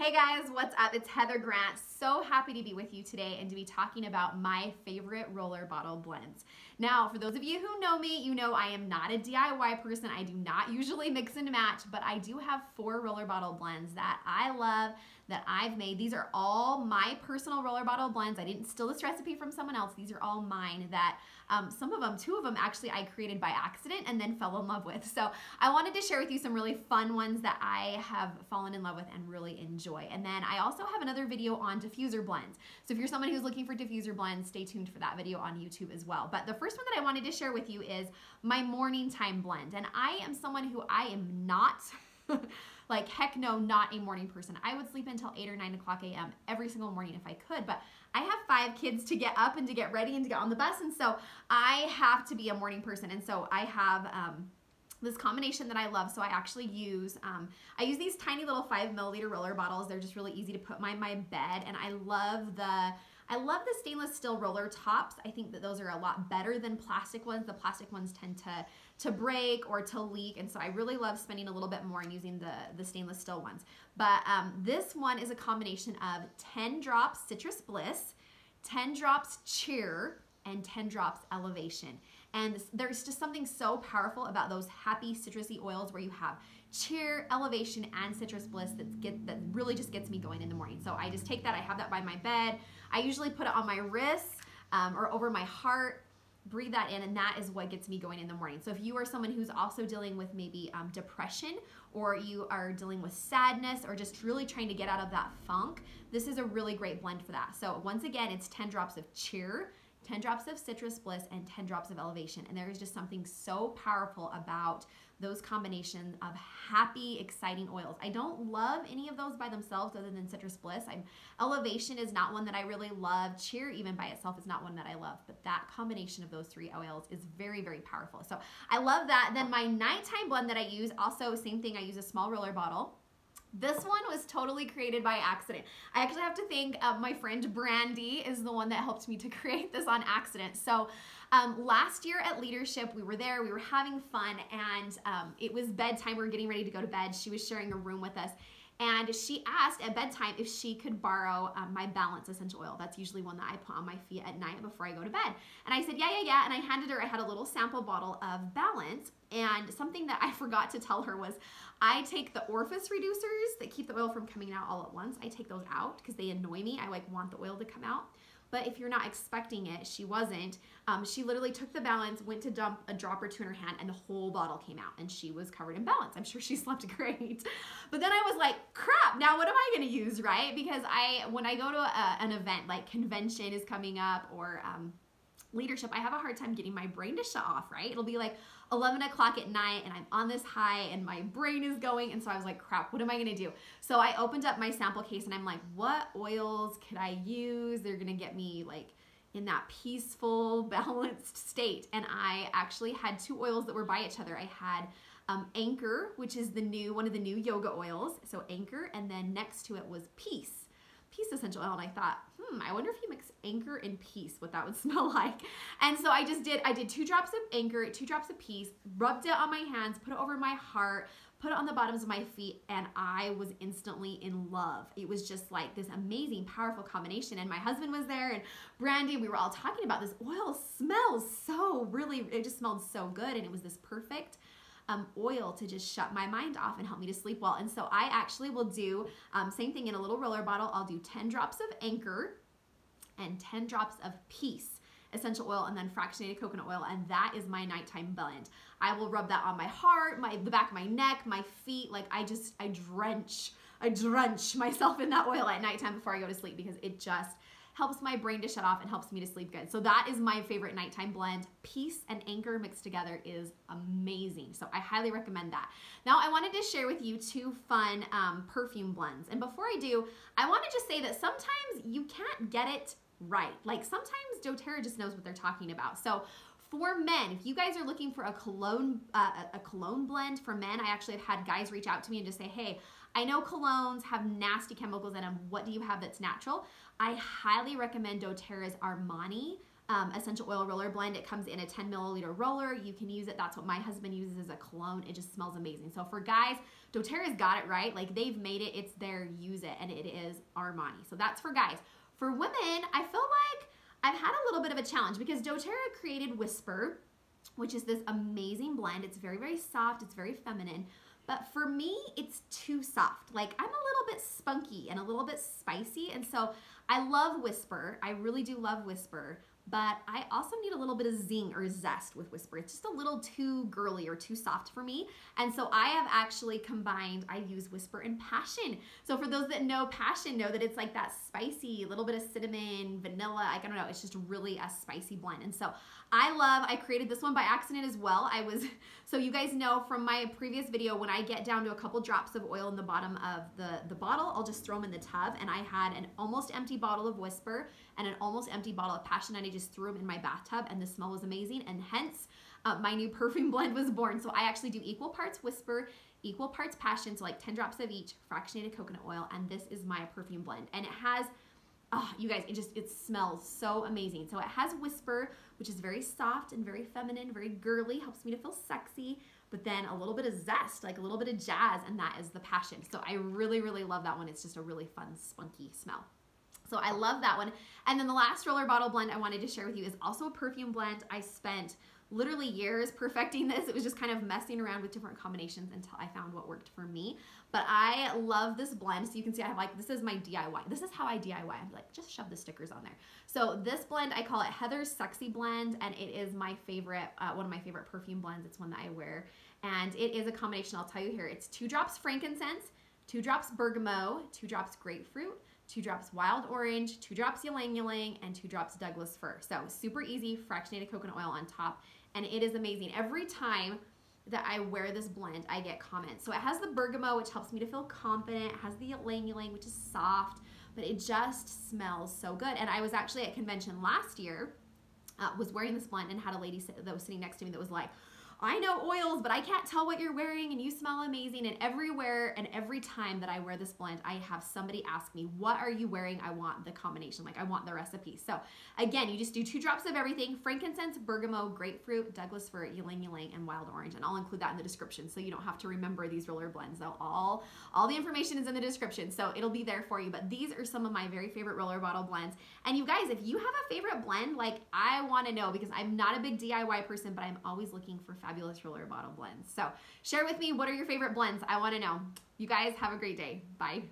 Hey guys, what's up? It's Heather Grant. So happy to be with you today and to be talking about my favorite roller bottle blends. Now, for those of you who know me, you know I am not a DIY person. I do not usually mix and match, but I do have four roller bottle blends that I love that I've made. These are all my personal roller bottle blends. I didn't steal this recipe from someone else. These are all mine that um, some of them, two of them actually I created by accident and then fell in love with. So I wanted to share with you some really fun ones that I have fallen in love with and really enjoy. And then I also have another video on diffuser blends. So if you're someone who's looking for diffuser blends, stay tuned for that video on YouTube as well. But the first one that I wanted to share with you is my morning time blend. And I am someone who I am not like, heck no, not a morning person. I would sleep until 8 or 9 o'clock a.m. every single morning if I could, but I have five kids to get up and to get ready and to get on the bus, and so I have to be a morning person. And so I have um, this combination that I love. So I actually use, um, I use these tiny little five milliliter roller bottles. They're just really easy to put by my bed. And I love the I love the stainless steel roller tops. I think that those are a lot better than plastic ones. The plastic ones tend to, to break or to leak. And so I really love spending a little bit more and using the, the stainless steel ones. But um, this one is a combination of 10 drops Citrus Bliss, 10 drops Cheer, and 10 drops Elevation. And there's just something so powerful about those happy citrusy oils where you have cheer, elevation, and citrus bliss that get that really just gets me going in the morning. So I just take that, I have that by my bed. I usually put it on my wrists um, or over my heart breathe that in and that is what gets me going in the morning so if you are someone who's also dealing with maybe um, depression or you are dealing with sadness or just really trying to get out of that funk this is a really great blend for that so once again it's 10 drops of cheer 10 drops of citrus bliss and 10 drops of elevation and there is just something so powerful about those combinations of happy, exciting oils. I don't love any of those by themselves other than Citrus Bliss. I'm, Elevation is not one that I really love. Cheer, even by itself, is not one that I love. But that combination of those three oils is very, very powerful. So I love that. Then my nighttime blend that I use, also same thing, I use a small roller bottle. This one was totally created by accident. I actually have to thank uh, my friend Brandy is the one that helped me to create this on accident. So um, last year at Leadership, we were there, we were having fun, and um, it was bedtime. We were getting ready to go to bed. She was sharing a room with us. And she asked at bedtime if she could borrow um, my Balance essential oil. That's usually one that I put on my feet at night before I go to bed. And I said, yeah, yeah, yeah. And I handed her, I had a little sample bottle of Balance. And something that I forgot to tell her was I take the orifice reducers that keep the oil from coming out all at once. I take those out because they annoy me. I like want the oil to come out. But if you're not expecting it, she wasn't. Um, she literally took the balance, went to dump a drop or two in her hand, and the whole bottle came out, and she was covered in balance. I'm sure she slept great. But then I was like, crap, now what am I gonna use, right? Because I, when I go to a, an event, like convention is coming up, or um, leadership, I have a hard time getting my brain to shut off, right? It'll be like 11 o'clock at night and I'm on this high and my brain is going. And so I was like, crap, what am I gonna do? So I opened up my sample case and I'm like, what oils could I use? They're gonna get me like in that peaceful, balanced state. And I actually had two oils that were by each other. I had um, Anchor, which is the new, one of the new yoga oils. So Anchor, and then next to it was Peace peace essential oil and I thought, hmm, I wonder if you mix anchor and peace, what that would smell like. And so I just did, I did two drops of anchor, two drops of peace, rubbed it on my hands, put it over my heart, put it on the bottoms of my feet, and I was instantly in love. It was just like this amazing, powerful combination. And my husband was there and Brandy, we were all talking about this oil smells so really, it just smelled so good. And it was this perfect um, oil to just shut my mind off and help me to sleep well. And so I actually will do um, same thing in a little roller bottle. I'll do 10 drops of Anchor and 10 drops of Peace essential oil and then fractionated coconut oil and that is my nighttime blend. I will rub that on my heart, my the back of my neck, my feet, like I just I drench I drench myself in that oil at nighttime before I go to sleep because it just helps my brain to shut off and helps me to sleep good. So that is my favorite nighttime blend. Peace and Anchor mixed together is amazing. So I highly recommend that. Now I wanted to share with you two fun um, perfume blends. And before I do, I want to just say that sometimes you can't get it right. Like sometimes doTERRA just knows what they're talking about. So for men, if you guys are looking for a cologne uh, a cologne blend for men, I actually have had guys reach out to me and just say, "Hey, I know colognes have nasty chemicals in them. What do you have that's natural?" I highly recommend doTERRA's Armani um, essential oil roller blend. It comes in a 10 milliliter roller. You can use it. That's what my husband uses as a cologne. It just smells amazing. So for guys, doTERRA's got it right. Like they've made it. It's their use it, and it is Armani. So that's for guys. For women, I feel like I've had a little bit of a challenge because doTERRA created Whisper, which is this amazing blend. It's very, very soft. It's very feminine. But for me, it's too soft. Like I'm a little bit spunky and a little bit spicy. And so I love Whisper. I really do love Whisper but I also need a little bit of zing or zest with Whisper. It's just a little too girly or too soft for me. And so I have actually combined, I use Whisper and Passion. So for those that know Passion, know that it's like that spicy, little bit of cinnamon, vanilla, I don't know, it's just really a spicy blend. And so I love, I created this one by accident as well. I was, so you guys know from my previous video, when I get down to a couple drops of oil in the bottom of the, the bottle, I'll just throw them in the tub. And I had an almost empty bottle of Whisper and an almost empty bottle of Passion and I just threw them in my bathtub and the smell was amazing and hence uh, my new perfume blend was born. So I actually do equal parts Whisper, equal parts Passion, so like 10 drops of each, fractionated coconut oil, and this is my perfume blend. And it has, oh, you guys, it just, it smells so amazing. So it has Whisper, which is very soft and very feminine, very girly, helps me to feel sexy, but then a little bit of zest, like a little bit of jazz, and that is the Passion. So I really, really love that one. It's just a really fun, spunky smell. So I love that one. And then the last roller bottle blend I wanted to share with you is also a perfume blend. I spent literally years perfecting this. It was just kind of messing around with different combinations until I found what worked for me. But I love this blend. So you can see I have like, this is my DIY. This is how I DIY. I'm like, just shove the stickers on there. So this blend, I call it Heather's Sexy Blend. And it is my favorite, uh, one of my favorite perfume blends. It's one that I wear. And it is a combination, I'll tell you here. It's two drops frankincense, two drops bergamot, two drops grapefruit, two drops wild orange, two drops ylang ylang, and two drops Douglas fir. So super easy, fractionated coconut oil on top, and it is amazing. Every time that I wear this blend, I get comments. So it has the bergamot, which helps me to feel confident. It has the ylang ylang, which is soft, but it just smells so good. And I was actually at convention last year, uh, was wearing this blend and had a lady that was sitting next to me that was like, I know oils, but I can't tell what you're wearing and you smell amazing. And everywhere and every time that I wear this blend, I have somebody ask me, what are you wearing? I want the combination, like I want the recipe. So again, you just do two drops of everything, frankincense, bergamot, grapefruit, Douglas fir, ylang ylang, and wild orange. And I'll include that in the description so you don't have to remember these roller blends. Though all, all the information is in the description, so it'll be there for you. But these are some of my very favorite roller bottle blends. And you guys, if you have a favorite blend, like I wanna know because I'm not a big DIY person, but I'm always looking for fabulous roller bottle blends. So share with me what are your favorite blends? I wanna know. You guys have a great day. Bye.